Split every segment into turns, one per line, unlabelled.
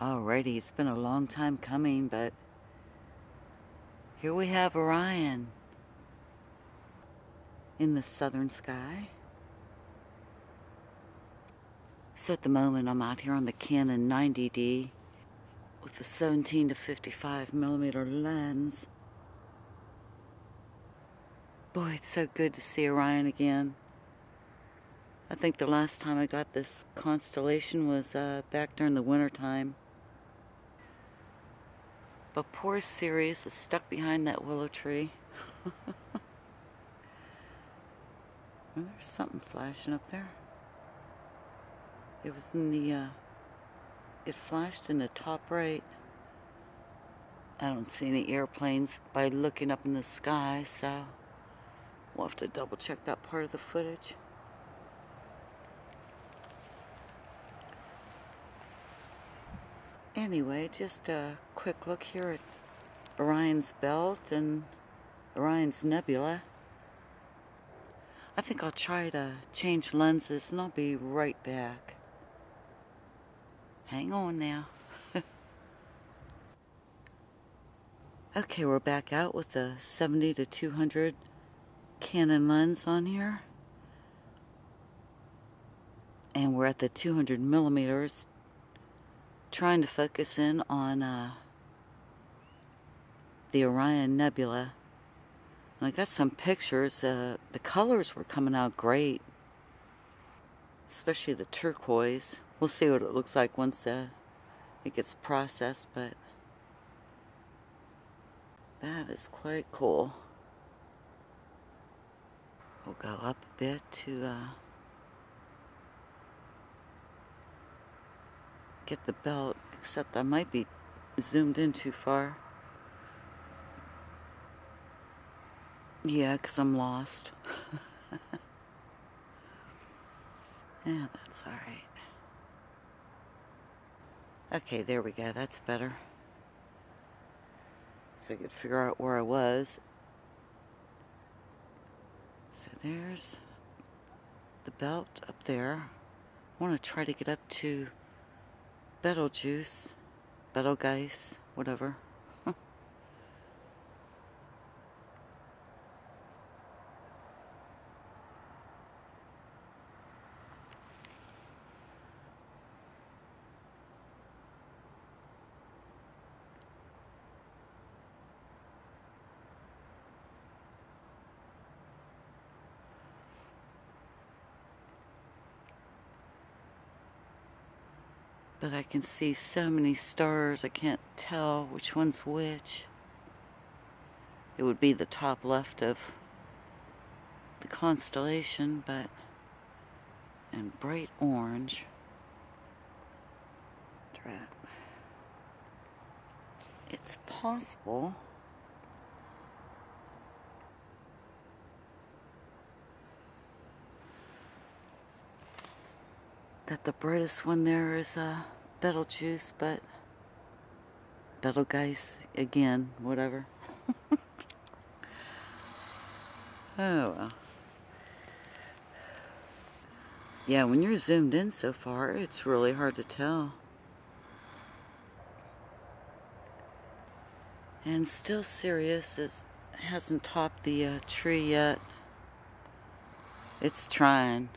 Alrighty, it's been a long time coming, but here we have Orion in the southern sky. So at the moment, I'm out here on the Canon 90D with a 17 to 55 millimeter lens. Boy, it's so good to see Orion again. I think the last time I got this constellation was uh, back during the winter time. But poor Sirius is stuck behind that willow tree. well, there's something flashing up there. It was in the, uh, it flashed in the top right. I don't see any airplanes by looking up in the sky, so we'll have to double check that part of the footage. Anyway, just a quick look here at Orion's belt and Orion's nebula. I think I'll try to change lenses and I'll be right back. Hang on now. okay, we're back out with the 70 to 200 Canon lens on here. And we're at the 200 millimeters trying to focus in on uh, the Orion Nebula. And I got some pictures. Uh, the colors were coming out great, especially the turquoise. We'll see what it looks like once uh, it gets processed, but that is quite cool. We'll go up a bit to uh, get the belt, except I might be zoomed in too far. Yeah, because I'm lost. yeah, that's alright. Okay, there we go. That's better. So I could figure out where I was. So there's the belt up there. I want to try to get up to Betelgeuse, Betelgeuse, whatever. But I can see so many stars I can't tell which one's which. It would be the top left of the constellation, but in bright orange. Drat. It's possible. That the brightest one there is uh, Betelgeuse, but Betelgeuse again, whatever. oh well. Yeah, when you're zoomed in so far, it's really hard to tell. And still Sirius is hasn't topped the uh, tree yet. It's trying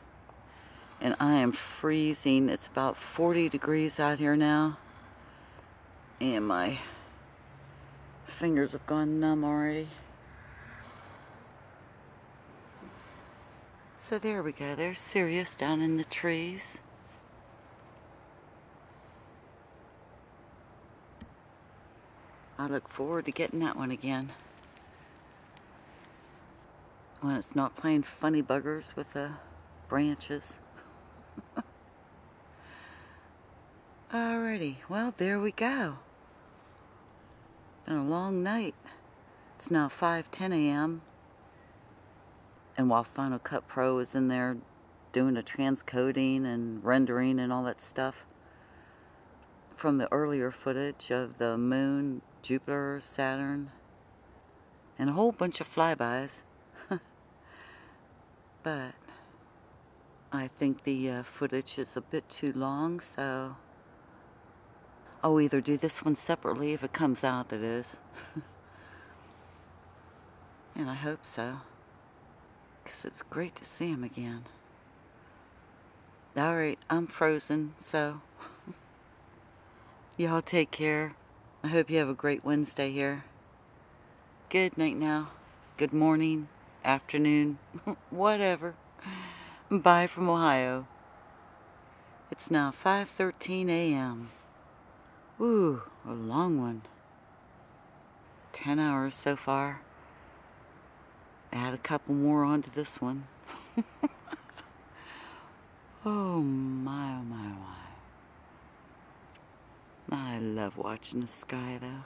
and I am freezing. It's about 40 degrees out here now. And my fingers have gone numb already. So there we go. There's Sirius down in the trees. I look forward to getting that one again. When it's not playing funny buggers with the branches. Alrighty, well there we go. Been a long night. It's now 5:10 a.m. And while Final Cut Pro is in there doing the transcoding and rendering and all that stuff from the earlier footage of the moon, Jupiter, Saturn, and a whole bunch of flybys. but I think the uh, footage is a bit too long, so I'll either do this one separately if it comes out, that is. and I hope so. Because it's great to see him again. Alright, I'm frozen, so. Y'all take care. I hope you have a great Wednesday here. Good night now. Good morning, afternoon, whatever. Bye from Ohio. It's now 5:13 a.m. Ooh, a long one. 10 hours so far. Add a couple more onto this one. oh my, oh my, oh my. I love watching the sky though.